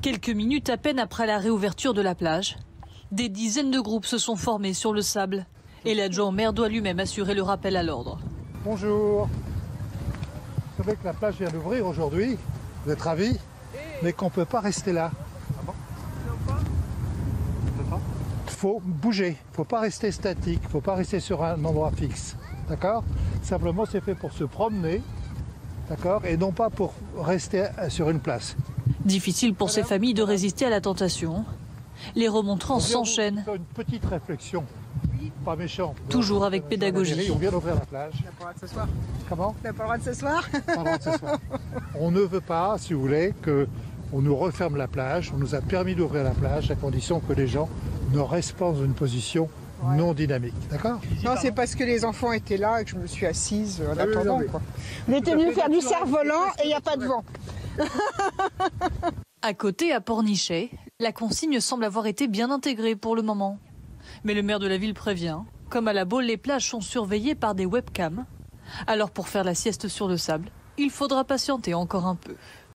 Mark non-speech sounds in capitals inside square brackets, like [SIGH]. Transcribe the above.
Quelques minutes à peine après la réouverture de la plage, des dizaines de groupes se sont formés sur le sable et l'adjoint au maire doit lui-même assurer le rappel à l'ordre. Bonjour. Vous savez que la plage vient d'ouvrir aujourd'hui, vous êtes ravis, mais qu'on ne peut pas rester là. Il faut bouger, il ne faut pas rester statique, il ne faut pas rester sur un endroit fixe. D'accord? Simplement, c'est fait pour se promener, d'accord? Et non pas pour rester sur une place. Difficile pour ces familles de résister à la tentation. Les remontrants s'enchaînent. Une petite réflexion, pas méchant. Toujours avec Euh, pédagogie. On vient d'ouvrir la plage. On n'a pas le droit de s'asseoir. Comment On n'a pas le droit de s'asseoir. Pas le droit de s'asseoir. On ne veut pas, si vous voulez, que on nous referme la plage. On nous a permis d'ouvrir la plage à condition que les gens ne restent pas dans une position non dynamique. D'accord Non, c'est parce que les enfants étaient là et que je me suis assise en Ah oui, attendant. oui, oui. quoi. On était venus faire du cerf-volant et il n'y a pas de vent. [LAUGHS] À côté, à Pornichet, la consigne semble avoir été bien intégrée pour le moment. Mais le maire de la ville prévient, comme à la Baule, les plages sont surveillées par des webcams. Alors pour faire la sieste sur le sable, il faudra patienter encore un peu.